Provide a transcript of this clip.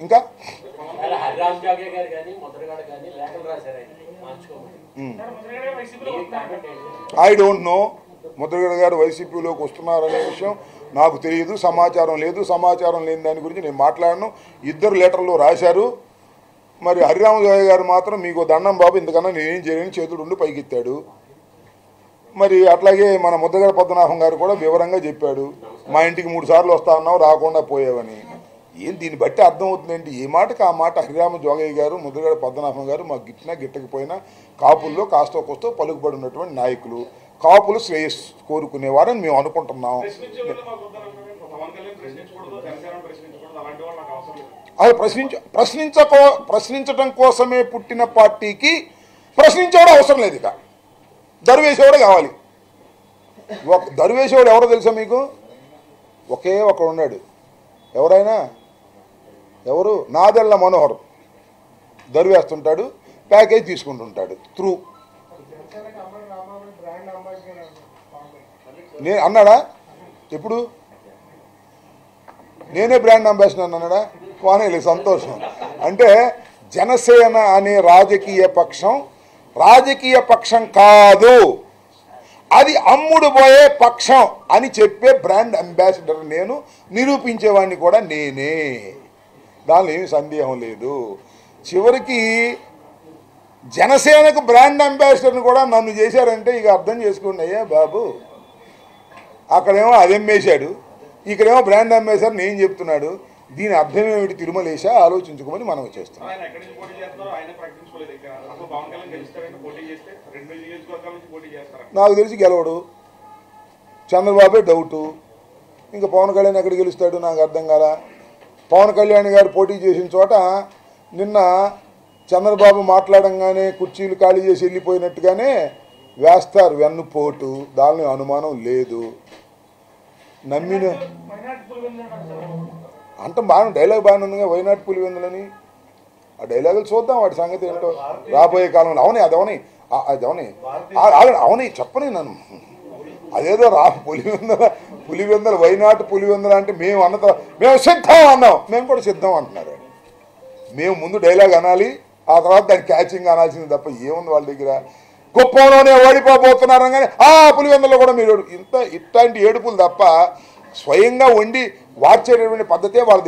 ఇంకా? Hariram Mudragada I don't know Mudragada garu వైసీపీలోకి వస్తున్నారనే విషయం నాకు తెలియదు సమాచారం లేదు. సమాచారం లేని దాని గురించి నేను మాట్లాడను. ఇద్దరు లెటర్లు రాశారు. మరి హరిరామజోయ గారు మాత్రం మీకు దండం బాబు ఇంతకన్నా నేనేం చేయలేని చేతుడు ఉండి పైకెత్తాడు. మరి అట్లాగే మన ముద్దగడ పద్మనాభం గారు కూడా వివరంగా చెప్పాడు. మా ఇంటికి మూడు సార్లు వస్తా ఉన్నావు రాకుండా పోయావని. ఏం దీన్ని బట్టి అర్థమవుతుందండి ఏ మాటకి ఆ మాట హరిరామ జోగయ్య గారు ముద్రగడ పద్మనాభం గారు మాకు గిట్టినా గిట్టకపోయినా కాపుల్లో కాస్తో కోస్తో పలుకుబడి ఉన్నటువంటి నాయకులు. కాపులు శ్రేయస్ కోరుకునేవారని మేము అనుకుంటున్నాం. అది ప్రశ్నించ ప్రశ్నించకో ప్రశ్నించడం కోసమే పుట్టిన పార్టీకి ప్రశ్నించేవాడు అవసరం లేదు ఇక. దరువేసేవాడు కావాలి. ఒక దరువేసేవాడు ఎవరో తెలుసా మీకు? ఒకే ఒకడు ఉన్నాడు. ఎవరైనా ఎవరు? నాదెళ్ళ మనోహర్. దరివేస్తుంటాడు ప్యాకేజ్ తీసుకుంటుంటాడు త్రూ. నేను అన్నాడా? ఎప్పుడు? నేనే బ్రాండ్ అంబాసిడర్ అన్నాడా? కోనేలే సంతోషం. అంటే జనసేన అనే రాజకీయ పక్షం రాజకీయ పక్షం కాదు. అది అమ్ముడు పోయే పక్షం అని చెప్పే బ్రాండ్ అంబాసిడర్ నేను నిరూపించేవాడిని కూడా నేనే. దానిలో ఏమి సందేహం లేదు. చివరికి జనసేనకు బ్రాండ్ అంబాసిడర్ని కూడా నన్ను చేశారంటే ఇక అర్థం చేసుకోండి అయ్యా బాబు. అక్కడేమో అది అమ్మేశాడు ఇక్కడేమో బ్రాండ్ అమ్మేశారు నేను చెప్తున్నాడు. దీని అర్థం ఏమిటి తిరుమలేశా? ఆలోచించుకోమని మనం చేస్తున్నాం నాకు తెలిసి గెలవడు. చంద్రబాబే డౌటు ఇంకా పవన్ కళ్యాణ్ ఎక్కడ గెలుస్తాడు? నాకు అర్థం కాల. పవన్ కళ్యాణ్ గారు పోటీ చేసిన చోట నిన్న చంద్రబాబు మాట్లాడంగానే కుర్చీలు ఖాళీ చేసి వెళ్ళిపోయినట్టుగానే వేస్తారు వెన్నుపోటు. దానిలో అనుమానం లేదు. నమ్మిన అంత బాగా డైలాగ్ బాగానే ఉందిగా వైనాట్ పులివెందులని. ఆ డైలాగులు చూద్దాం వాటి సంగతి ఏంటో రాబోయే కాలంలో. అవునే అది అవని ఆ- అది చెప్పని నన్ను. అదేదో రా పులివెందల పులివెందల వైనాట్ పులివెందల అంటే మేము అన్న మేము సిద్ధం అన్నాం. మేము కూడా సిద్ధం అంటున్నారు మేము ముందు డైలాగ్ అనాలి ఆ తర్వాత దాని క్యాచింగ్ అనాల్సింది తప్ప ఏముంది వాళ్ళ దగ్గర? కుప్పంలోనే ఓడిపోబోతున్నారు కానీ ఆ పులివెందులో కూడా మీరు ఇంత ఇట్లాంటి ఏడుపులు తప్ప స్వయంగా వండి వార్చేటటువంటి పద్ధతే వాళ్ళ